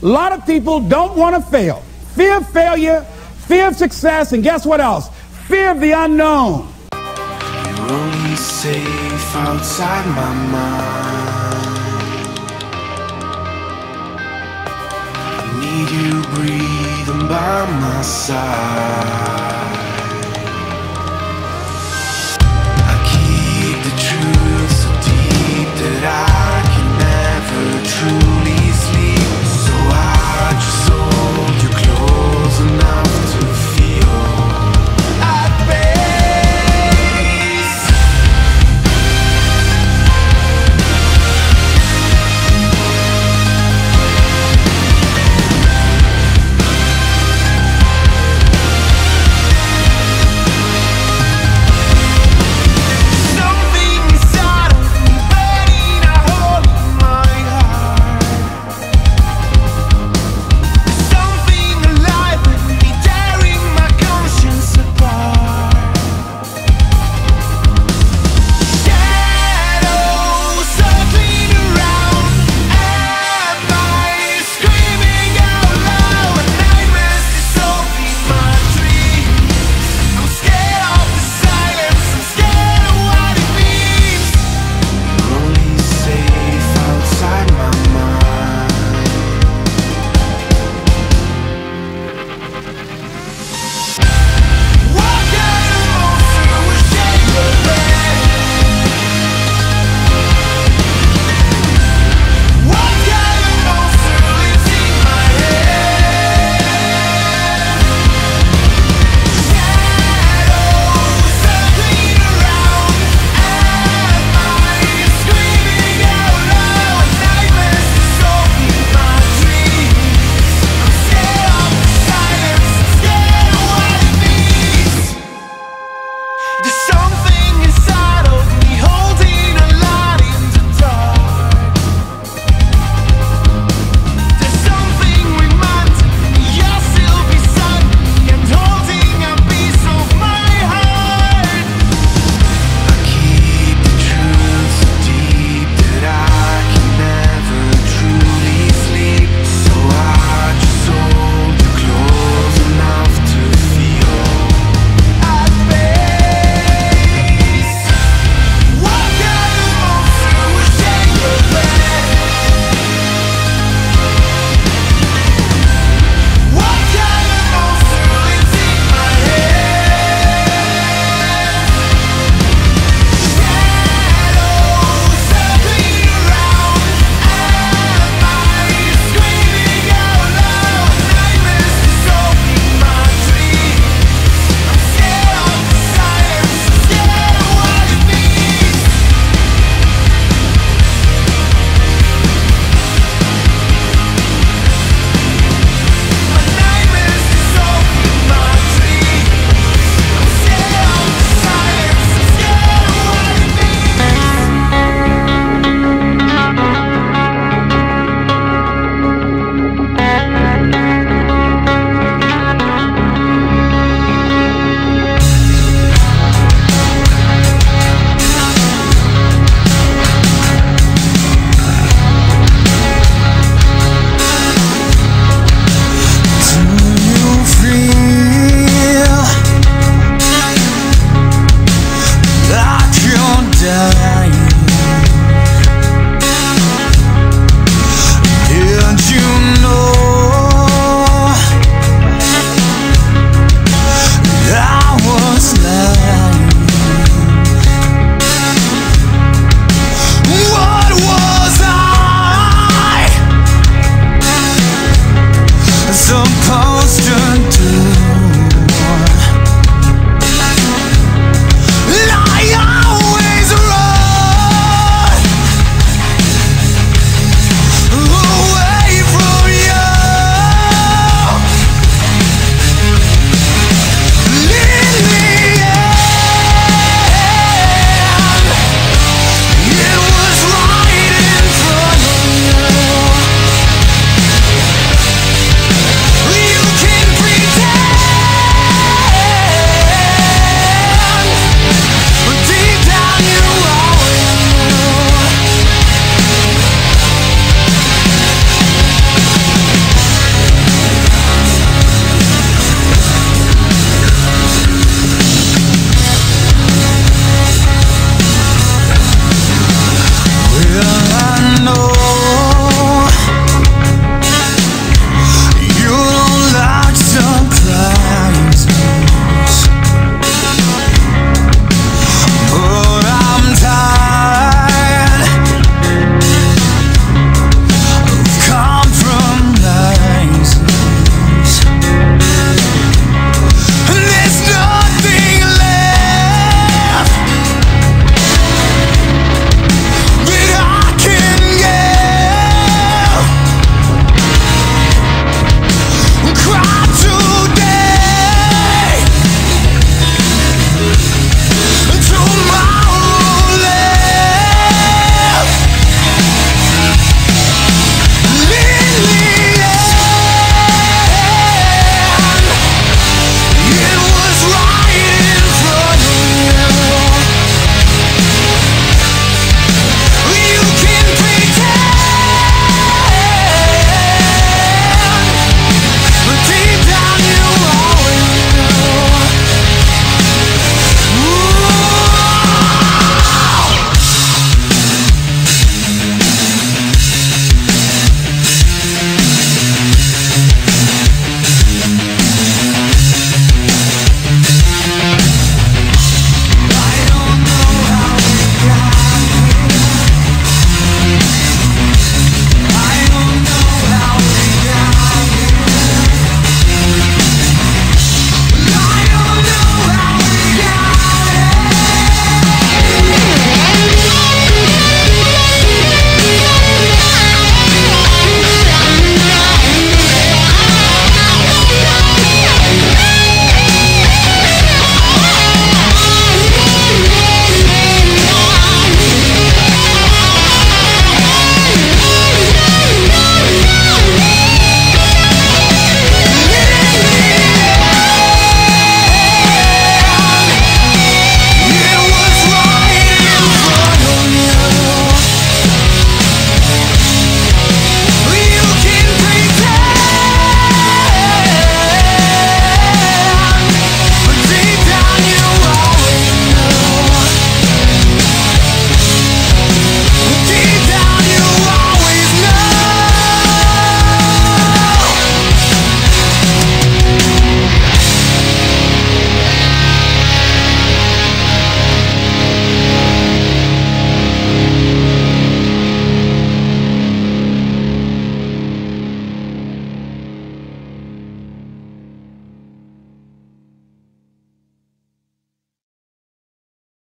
A lot of people don't want to fail. Fear of failure, fear of success, and guess what else? Fear of the unknown. You're only safe outside my mind. I need you breathing by my side.